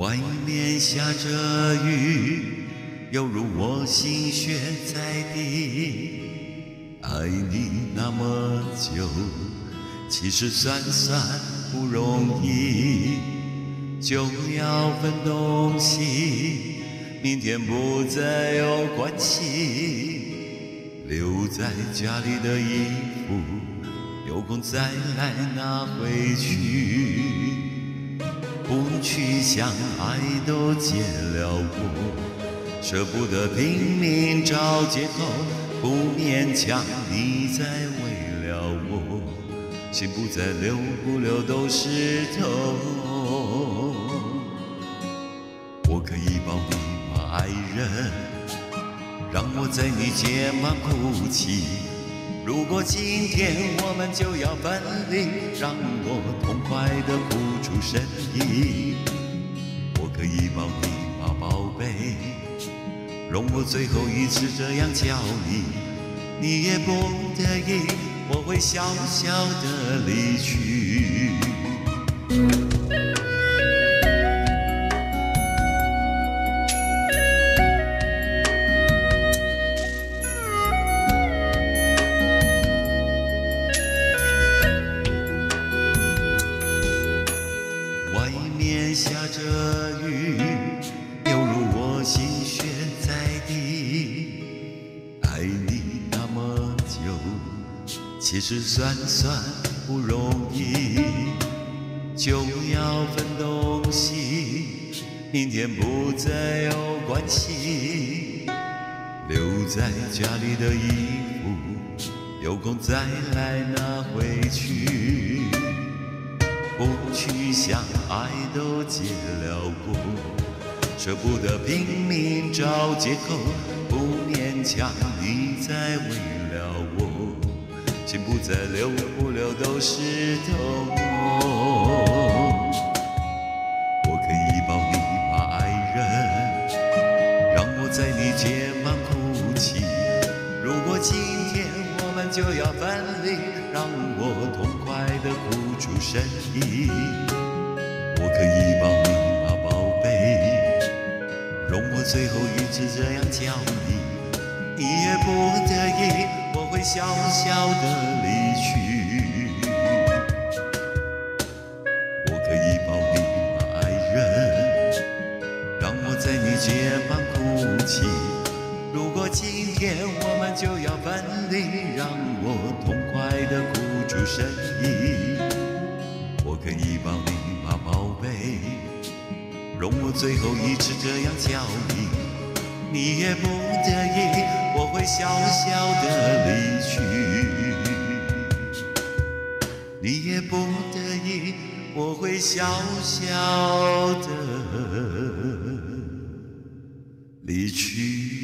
外面下着雨犹如我心血在滴。爱你那么久，其实算算不容易，就要分东西，明天不再有关系。留在家里的衣服，有空再来拿回去。不去想，爱都结了果，舍不得拼命找借口，不勉强你再为了我，心不再流不流都是痛。我可以抱你吗，爱人？让我在你肩膀哭泣。如果今天我们就要分离，让我痛快地哭出声音。我可以抱你，容我最后一次这样叫你，你也不得已，我会小小的离去。其实算算不容易，就要分东西，明天不再有关系。留在家里的衣服，有空再来拿回去。不去想，爱都结了果，舍不得拼命找借口，不勉强你再为了我，心不再流不流都是痛。我可以抱你吗，爱人？让我在你肩膀哭泣。如果今天我们就要分离，让我痛快的哭出声音。我可以抱你吗，宝贝？容我最后一次这样叫你，你也不得，会小小的离去。我可以抱你吗，爱人？让我在你肩膀哭泣。如果今天我们就要分离，让我痛快地哭出声音。我可以抱你吗，宝贝？容我最后一次这样叫你，你也不得，小小的离去。你也不得已，我会小小的离去。